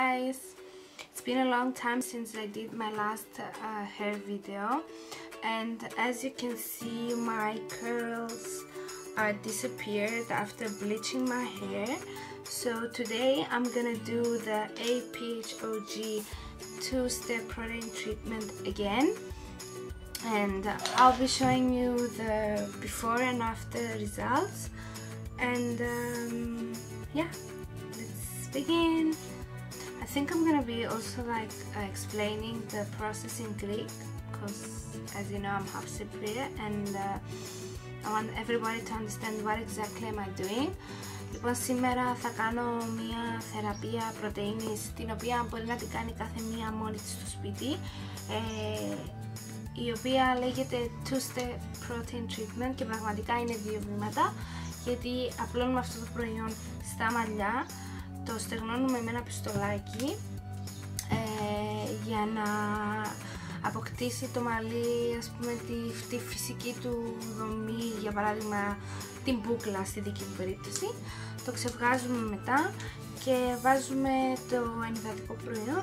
guys. It's been a long time since I did my last uh, hair video. And as you can see my curls are disappeared after bleaching my hair. So today I'm gonna do the APHOG two-step protein treatment again. And I'll be showing you the before and after results. And um, yeah let's begin think I'm gonna be also like uh, explaining the process in Greek because as you know I'm half Cypriot and uh, I want everybody to understand what exactly am I doing. Λοιπόν, σήμερα θα κάνω μια θεραπεία πρωτεΐνης την οποία μπορεί να την κάνει κάθε μία μόνη της στο σπίτι ε, η οποία λέγεται Two-Step Protein Treatment και πραγματικά είναι δύο βήματα γιατί απλώνουμε αυτό το προϊόν στα μαλλιά το στεγνώνουμε με ένα πιστολάκι ε, για να αποκτήσει το μαλλί ας πούμε τη, τη φυσική του δομή για παράδειγμα την μπούκλα στη δική μου περίπτωση. Το ξεβγάζουμε μετά και βάζουμε το ενυδατικό προϊόν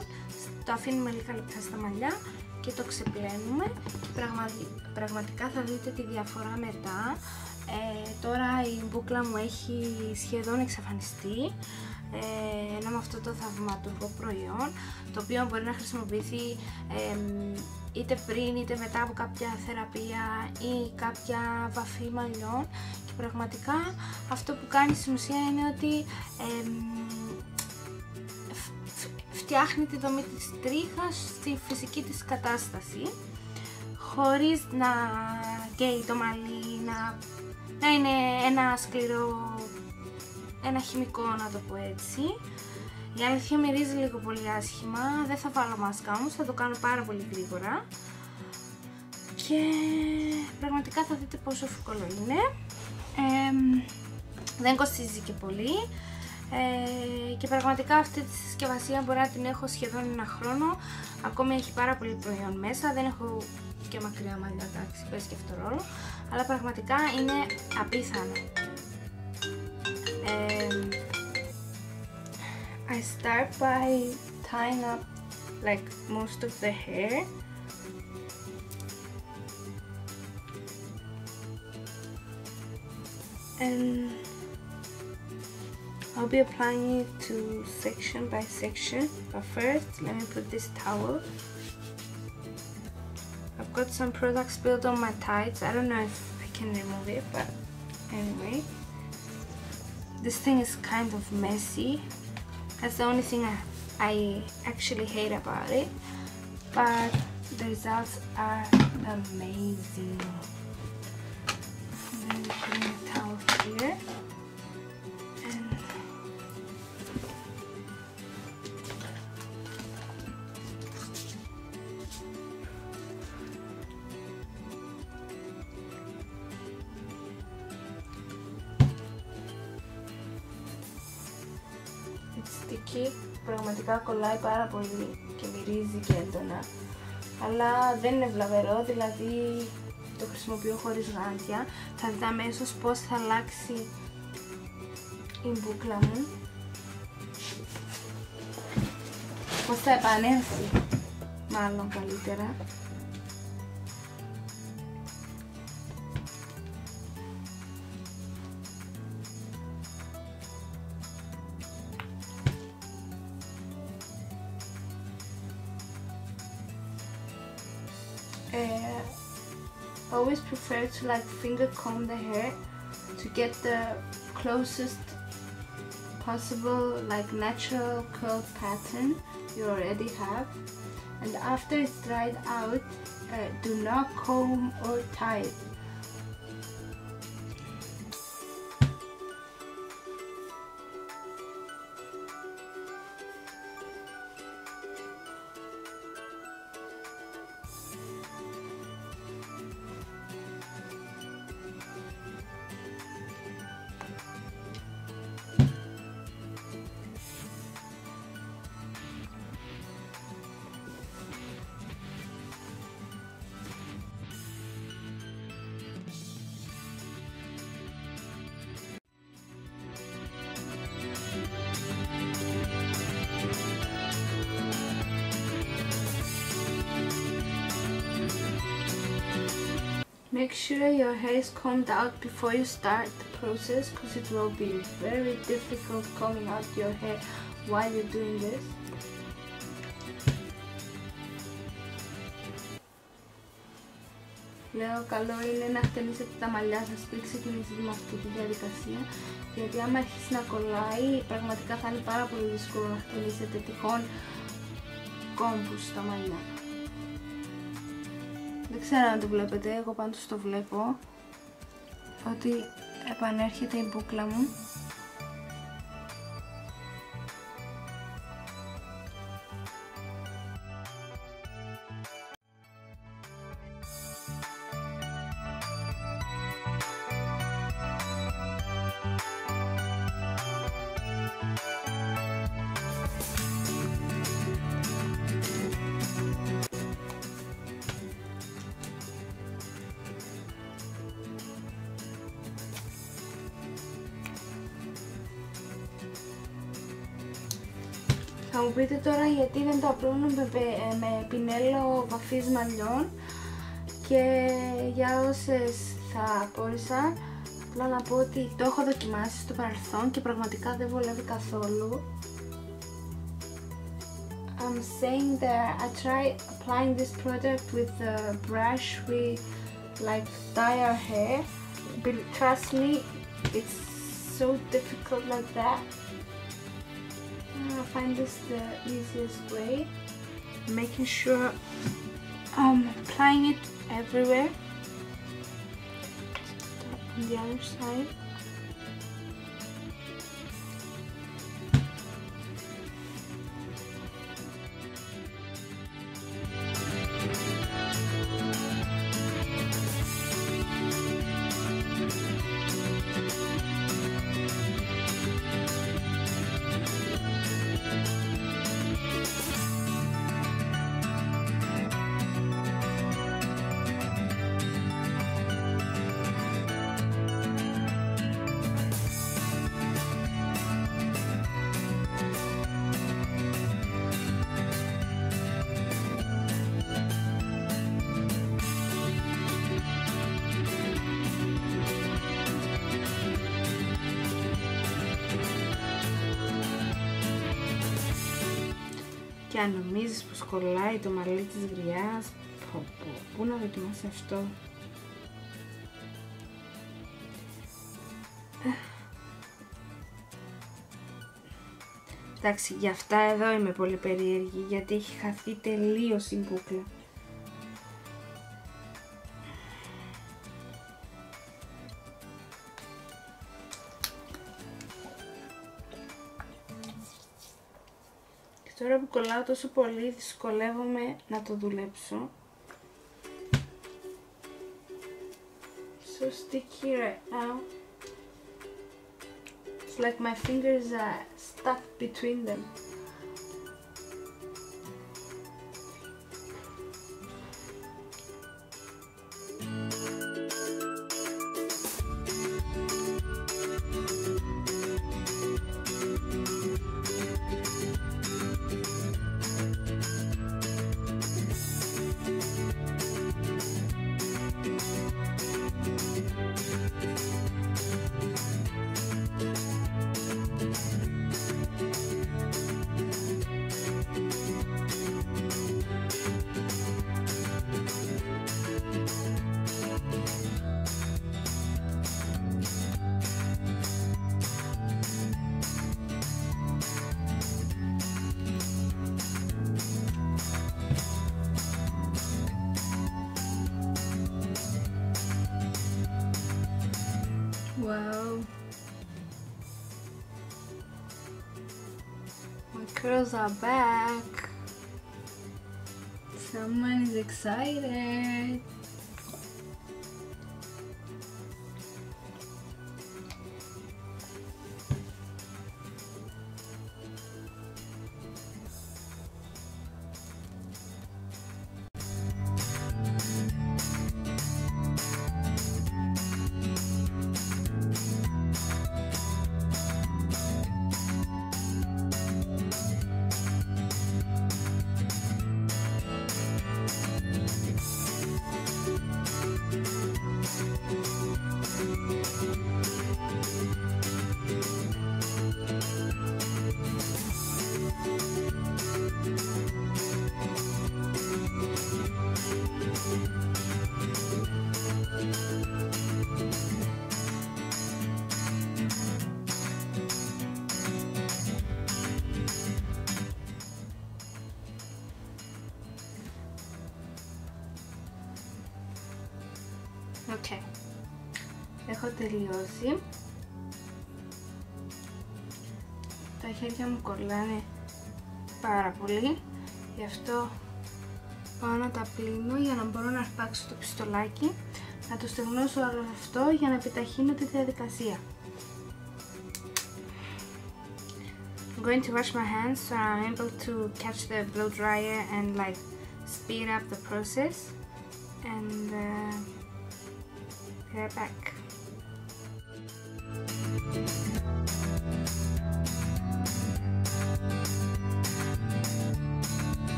το αφήνουμε λίγα λεπτά στα μαλλιά και το ξεπλένουμε. Και πραγματικά θα δείτε τη διαφορά μετά. Ε, τώρα η μπούκλα μου έχει σχεδόν εξαφανιστεί ε, ενώ με αυτό το θαυματουργό προϊόν το οποίο μπορεί να χρησιμοποιηθεί ε, είτε πριν είτε μετά από κάποια θεραπεία ή κάποια βαφή μαλλιών. Και πραγματικά αυτό που κάνει στην ουσία είναι ότι ε, φτιάχνει τη δομή της τρίχας στη φυσική της κατάσταση χωρίς να καίει το μαλλί, να, να είναι ένα σκληρό, ένα χημικό να το πω έτσι. Η αλήθεια μυρίζει λίγο πολύ άσχημα, δεν θα βάλω μάσκα όμως, θα το κάνω πάρα πολύ γρήγορα. Και πραγματικά θα δείτε πόσο εύκολο είναι. δεν κοστίζει και πολύ, ε, και πραγματικά αυτή τη συσκευασία μπορεί να την έχω σχεδόν ένα χρόνο. Ακόμη έχει πάρα πολύ προϊόν μέσα. Δεν έχω και μακριά μαλλιά εντάξει παίζει και αυτό ρόλο. Αλλά πραγματικά είναι απίθανο ε, I start by tying up like most of the hair. And I'll be applying it to section by section. But first let me put this towel. I've got some product spilled on my tights. I don't know if I can remove it but anyway this thing is kind of messy. That's the only thing I, I actually hate about it. But the results are amazing. I'm putting the towel here sticky, πραγματικά κολλάει πάρα πολύ και μυρίζει και έντονα. Αλλά δεν είναι βλαβερό, δηλαδή το χρησιμοποιώ χωρίς γάντια θα δείτε αμέσως πως θα αλλάξει η μπούκλα μου. Πως θα επανέλθει μάλλον καλύτερα uh, always prefer to like finger comb the hair to get the closest possible like natural curl pattern you already have. And after it's dried out uh, do not comb or tie it sure your hair is combed out before you start the process because it will be very difficult combing out your hair while you're doing this. Λέω καλό είναι να χτενίσετε τα μαλλιά σας πριν ξεκινήσετε με αυτή τη διαδικασία γιατί άμα αρχίσει να κολλάει πραγματικά θα είναι πάρα πολύ δύσκολο να χτενίσετε τυχόν κόμπους στα μαλλιά. Δεν ξέρω αν το βλέπετε, εγώ πάντως το βλέπω. Ότι επανέρχεται η μπούκλα μου Θα μου πείτε τώρα γιατί δεν το απλώνω με, με πινέλο βαφής μαλλιών. Και για όσες θα απόρρισαν απλά να πω ότι το έχω δοκιμάσει στο παρελθόν και πραγματικά δεν βολεύει καθόλου. I'm saying that I try applying this product with the brush we like dye our hair. But trust me it's so difficult like that I find this the easiest way. Making sure I'm applying it everywhere. On the other side. Και αν νομίζεις πως κολλάει το μαλλί της γριάς, πω, πω, πού να δοκιμάσει αυτό. Εντάξει, για αυτά εδώ είμαι πολύ περίεργη, γιατί έχει χαθεί τελείως η μπούκλα. Τώρα που κολλάω τόσο πολύ δυσκολεύομαι να το δουλέψω. So sticky right now. It's like my fingers are stuck between them. Wow. My curls are back. Someone is excited. Okay. Έχω τελειώσει. Τα χέρια μου κολλάνε πάρα πολύ. Γι' αυτό πάω να τα πλύνω για να μπορώ να αρπάξω το πιστολάκι. Να το στεγνώσω όλο αυτό για να επιταχύνω τη διαδικασία. I'm going to wash my hands so I'm able to catch the blow dryer and like speed up the process and uh, be right back.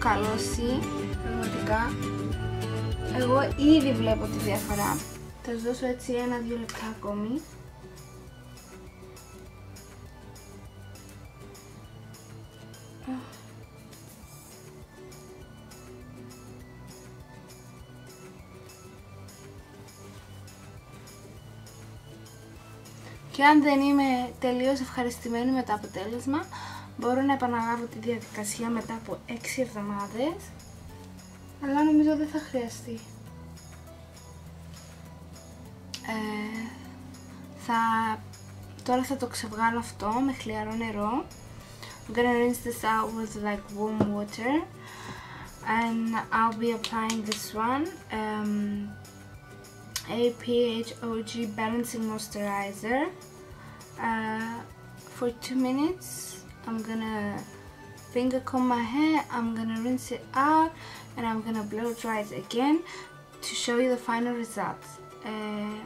Έχουν κοκαλώσει πραγματικά. Εγώ ήδη βλέπω τη διαφορά. Θα σας δώσω έτσι ένα-δύο λεπτά ακόμη. Και αν δεν είμαι τελείως ευχαριστημένη με το αποτέλεσμα Μπορώ να επαναλάβω τη διαδικασία μετά από 6 εβδομάδες, αλλά νομίζω δεν θα χρειαστεί. Ε, θα, τώρα θα το ξεβγάλω αυτό με χλιαρό νερό. I'm gonna rinse this out with like warm water and I'll be applying this one um, APHOG Balancing Moisturizer uh, for 2 minutes I'm gonna finger comb my hair, I'm gonna rinse it out and I'm gonna blow dry it again to show you the final results. Ε,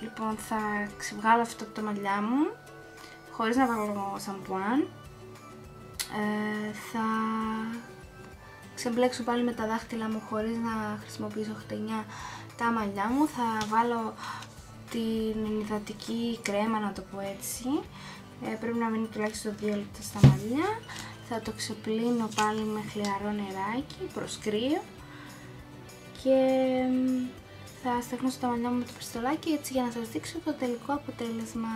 λοιπόν, θα ξεβγάλω αυτό από τα μαλλιά μου χωρίς να βάλω σαμπουάν. Ε, θα ξεμπλέξω πάλι με τα δάχτυλα μου χωρίς να χρησιμοποιήσω χτενιά τα μαλλιά μου. Θα βάλω την υδατική κρέμα, να το πω έτσι, ε, πρέπει να μείνει τουλάχιστον 2 λεπτά στα μαλλιά. Θα το ξεπλύνω πάλι με χλιαρό νεράκι προς κρύο. Και θα στέχνω τα μαλλιά μου με το πιστολάκι έτσι για να σας δείξω το τελικό αποτέλεσμα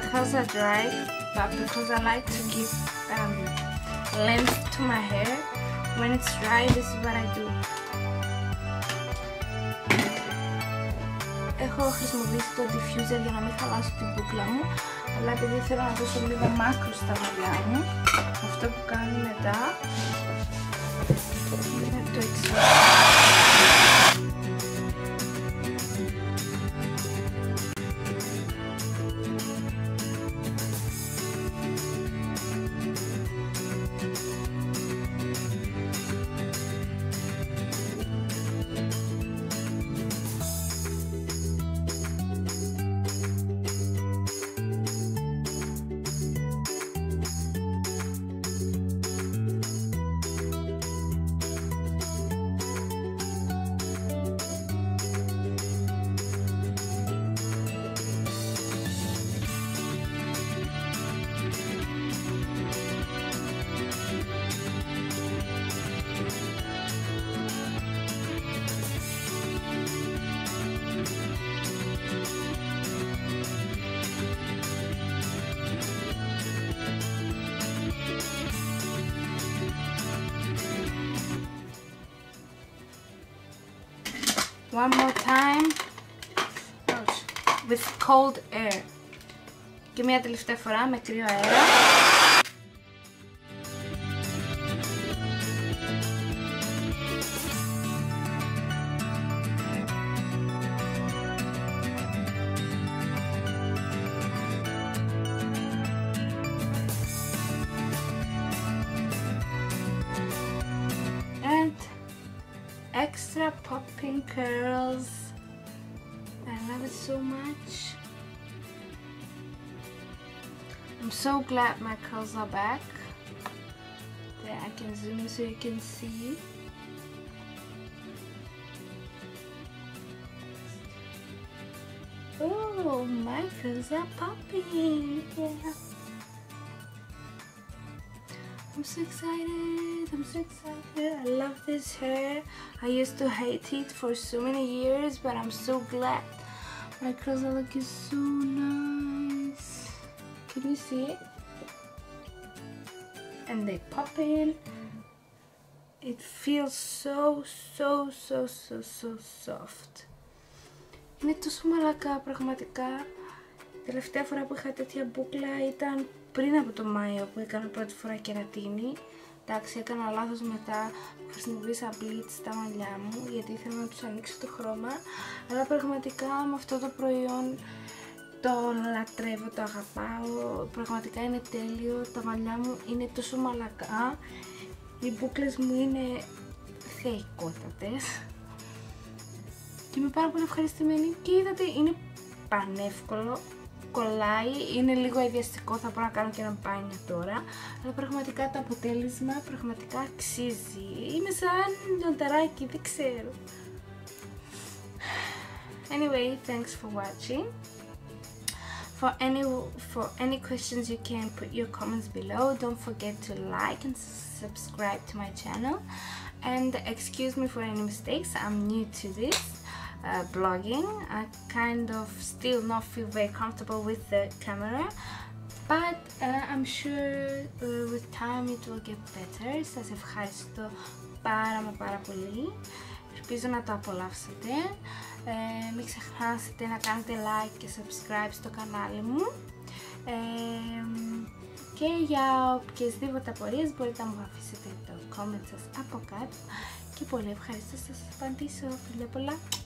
curls are dry but because I like to give um, length to my hair when it's dry this is what I do. Έχω χρησιμοποιήσει το diffuser για να μην χαλάσω την μπουκλά μου αλλά επειδή θέλω να δώσω λίγο μάκρο στα μαλλιά μου αυτό που κάνω μετά είναι το εξής one more time with cold air. Και μια τελευταία φορά με κρύο αέρα. And extra pop pink curls. I love it so much. I'm so glad my curls are back. There I can zoom so you can see. Oh, my curls are popping. Yeah. I'm so excited. I'm so excited. I love this hair. I used to hate it for so many years, but I'm so glad. My curls are looking so nice. Can you see it? And they pop in. It feels so, so, so, so, so soft. Είναι τόσο μαλακά πραγματικά. Η τελευταία φορά που είχα τέτοια μπούκλα ήταν πριν από το Μάιο που έκανα πρώτη φορά κερατίνη. Εντάξει, έκανα λάθος μετά που χρησιμοποίησα bleach στα μαλλιά μου γιατί ήθελα να τους ανοίξω το χρώμα. Αλλά πραγματικά με αυτό το προϊόν το λατρεύω, το αγαπάω. Πραγματικά είναι τέλειο. Τα μαλλιά μου είναι τόσο μαλακά. Οι μπούκλες μου είναι θεϊκότατες και είμαι πάρα πολύ ευχαριστημένη και είδατε είναι πανεύκολο κολλάει, είναι λίγο ιδιαστικό, θα μπορώ να κάνω και ένα μπάνιο τώρα αλλά πραγματικά το αποτέλεσμα πραγματικά αξίζει είμαι σαν λιονταράκι, δεν ξέρω anyway, thanks for watching for any for any questions you can put your comments below don't forget to like and subscribe to my channel and excuse me for any mistakes i'm new to this uh, blogging. I kind of still not feel very comfortable with the camera but uh, I'm sure uh, with time it will get better. Σας ευχαριστώ πάρα μα πάρα πολύ. Ελπίζω να το απολαύσετε. Ε, μην ξεχάσετε να κάνετε like και subscribe στο κανάλι μου. Ε, και για οποιασδήποτε απορίες μπορείτε να μου αφήσετε το comment σας από κάτω και πολύ ευχαριστώ σας απαντήσω. Φιλιά πολλά!